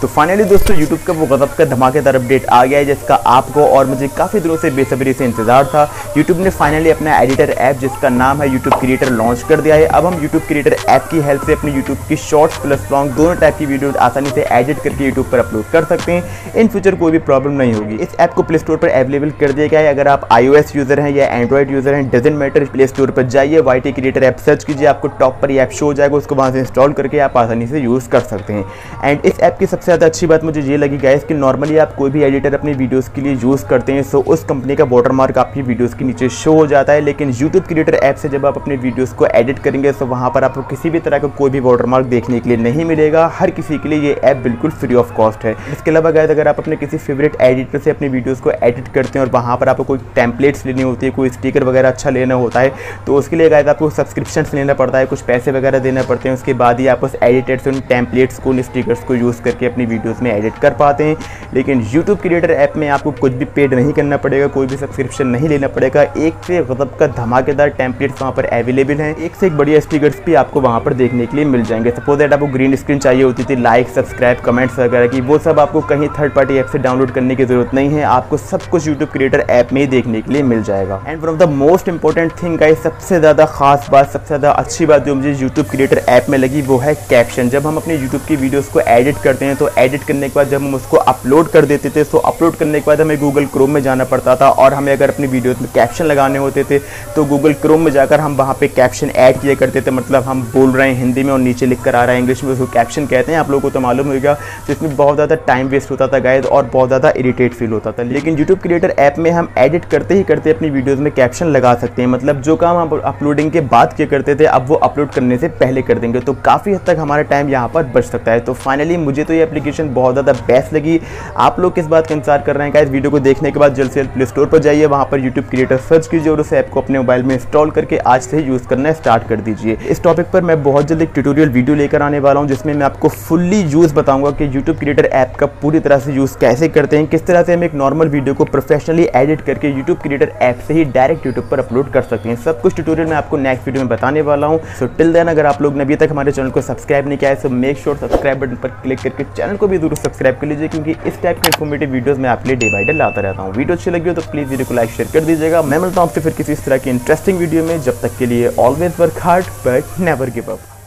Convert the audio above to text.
तो फाइनली दोस्तों यूट्यूब का वो गजब का धमाकेदार अपडेट आ गया है, जिसका आपको और मुझे काफ़ी दिनों से बेसब्री से इंतज़ार था। यूट्यूब ने फाइनली अपना एडिटर ऐप जिसका नाम है यूट्यूब क्रिएटर लॉन्च कर दिया है। अब हम यूट्यूब क्रिएटर ऐप की हेल्प से अपनी यूट्यूब की शॉर्ट्स प्लस लॉन्ग दोनों टाइप की वीडियो आसानी से एडिट करके यूट्यूब पर अपलोड कर सकते हैं। इन फ्यूचर कोई भी प्रॉब्लम नहीं होगी। इस ऐप को प्ले स्टोर पर अवेलेबल कर दिया गया है। अगर आप आई यूज़र हैं या एंड्रॉइड यूज़र हैं डजेंट मैटर प्ले स्टोर पर जाइए वाई क्रिएटर ऐप सर्च कीजिए, आपको टॉप पर ऐप शो हो जाएगा, उसको वहाँ से इंस्टॉल करके आप आसानी से यूज़ कर सकते हैं। एंड इस ऐप की सबसे ज़्यादा अच्छी बात मुझे ये लगी गैस कि नॉर्मली आप कोई भी एडिटर अपनी वीडियोस के लिए यूज़ करते हैं सो उस कंपनी का वाटरमार्क आपकी वीडियोस के नीचे शो हो जाता है, लेकिन यूट्यूब क्रिएटर ऐप से जब आप अपने वीडियोस को एडिट करेंगे तो वहाँ पर आपको किसी भी तरह का कोई भी वाटरमार्क देखने के लिए नहीं मिलेगा, हर किसी के लिए ये ऐप बिल्कुल फ्री ऑफ़ कॉस्ट है। इसके अलावा गैस अगर आप अपने किसी फेवरेट एडिटर से अपनी वीडियोज़ को एडिट करते हैं और वहाँ पर आपको कोई टेम्पलेट्स लेनी होती है, कोई स्टिकर वगैरह अच्छा लेना होता है तो उसके लिए गैस आपको सब्सक्रिप्शन लेना पड़ता है, कुछ पैसे वगैरह देना पड़ते हैं, उसके बाद ही आप उस एडिटेड से उन टेम्पलेट्स को, उन स्टिकर्स को यूज़ करके अपनी वीडियोज़ में एडिट कर पाते हैं। लेकिन यूट्यूब क्रिएटर ऐप में आपको कुछ भी पेड नहीं करना पड़ेगा, कोई भी सब्सक्रिप्शन नहीं लेना पड़ेगा। एक से गजब का धमाकेदार टेम्पलेट्स वहाँ पर अवेलेबल हैं। एक से एक बढ़िया स्टिकर्स भी आपको वहाँ पर देखने के लिए मिल जाएँगे। सपोज़ दैट आपको ग्रीन स्क्रीन चाहिए होती थी लाइक सब्सक्राइब कमेंट्स वगैरह की, वो सब आपको कहीं थर्ड पार्टी ऐप से डाउनलोड करने की ज़रूरत नहीं है। आपको सब कुछ यूट्यूब क्रिएटर ऐप में ही देखने के लिए मिल जाएगा। And one of the most important thing guys सबसे ज़्यादा खास बात, सबसे ज़्यादा अच्छी बात जो मुझे यूट्यूब क्रिएटर ऐप में लगी, वो है कैप्शन जब हम अपने यूट्यूब की वीडियोज़ को एडिट करते हैं तो एडिट करने के बाद जब हम उसको अपलोड कर देते थे तो अपलोड करने के बाद हमें गूगल क्रोम में जाना पड़ता था और हमें अगर अपनी वीडियोज़ में कैप्शन लगाने होते थे तो गूगल क्रोम में जाकर हम वहाँ पे कैप्शन ऐड किया करते थे। मतलब हम बोल रहे हैं हिंदी में और नीचे लिख कर आ रहा है इंग्लिश में, उसको कैप्शन कहते हैं। आप लोगों को तो मालूम होगा तो इसमें बहुत ज़्यादा टाइम वेस्ट होता था गाइड और बहुत ज़्यादा इरीटेट फील होता था। लेकिन यूट्यूब क्रिएटर ऐप में हम एडिट करते ही करते अपनी वीडियोज़ में कैप्शन लगा सकते हैं। मतलब जो काम हम अपलोडिंग के बाद किया करते थे, अब वो अपलोड करने से पहले कर देंगे। तो काफ़ी हद तक हमारा टाइम यहाँ पर बच सकता है। तो फाइनली मुझे तो ये एप्लीकेशन बहुत ज़्यादा बेस्ट लगी। आप लोग किस बात का इंतज़ार कर रहे हैं? क्या इस वीडियो को देखने के बाद जल्द से जल्द प्ले स्टोर पर जाइए। वहाँ पर यूट्यूब क्रिएटर सर्च कीजिए और उस ऐप को अपने मोबाइल में इंस्टॉल करके आज से यूज़ करना स्टार्ट कर दीजिए। इस टॉपिक पर मैं बहुत जल्द एक ट्यूटोरियल वीडियो लेकर आने वाला हूँ, जिसमें मैं आपको फुल्ली यूज़ बताऊँगा कि यूट्यूब क्रिएटर ऐप का पूरी तरह से यूज़ कैसे करते हैं, किस तरह से हम एक नॉर्मल वीडियो को प्रोफेशनली एडिट करके यूट्यूब क्रिएटर ऐप से ही डायरेक्ट यूट्यूब पर अपलोड कर सकते हैं। सब कुछ ट्यूटोरियल मैं आपको नेक्स्ट वीडियो में बताने वाला हूँ। सो टिल देन अगर आप लोग ने अभी तक हमारे चैनल को सब्सक्राइब नहीं किया है तो मेक श्योर सब्सक्राइब बटन पर क्लिक करके चैनल को भी ज़रूर सब्सक्राइब कर लीजिए, क्योंकि इस टाइप के इन्फॉर्मेटिव वीडियोज़ मैं आप लिए डे बाई डे लाता रहता हूँ। वीडियो अच्छी लगी हो तो प्लीज़ वीडियो को लाइक शेयर कर दीजिएगा। मैं मिलता हूँ आपसे फिर किसी इस तरह की इंटरेस्टिंग वीडियो में। जब तक के लिए always work hard but never give up